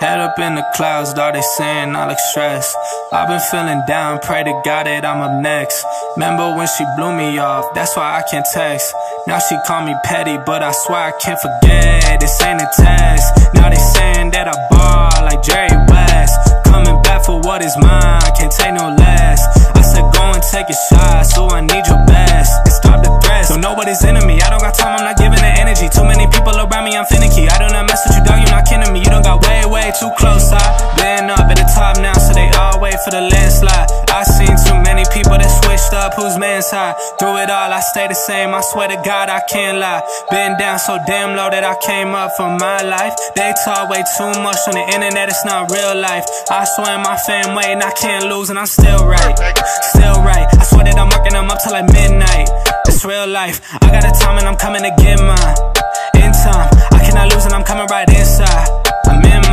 Head up in the clouds, dog, they saying I look stressed. I've been feeling down, pray to God that I'm up next. Remember when she blew me off, that's why I can't text. Now she call me petty, but I swear I can't forget. This ain't a test. Now they saying that I ball like Jerry West. Coming back for what is mine, can't take no less. I said go and take a shot, so I need your best. And stop the threats, so nobody's into me. I don't got time, I'm not giving the energy. Too many people around me, I'm finicky. I do for the landslide. I seen too many people that switched up, whose man's high. Through it all, I stay the same. I swear to God, I can't lie. Been down so damn low that I came up for my life. They talk way too much on the internet, it's not real life. I swear my fam waiting, I can't lose, and I'm still right. Still right. I swear that I'm working them up till like midnight. It's real life. I got a time and I'm coming to get mine. In time, I cannot lose, and I'm coming right inside. I'm in